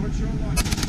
Short, your line.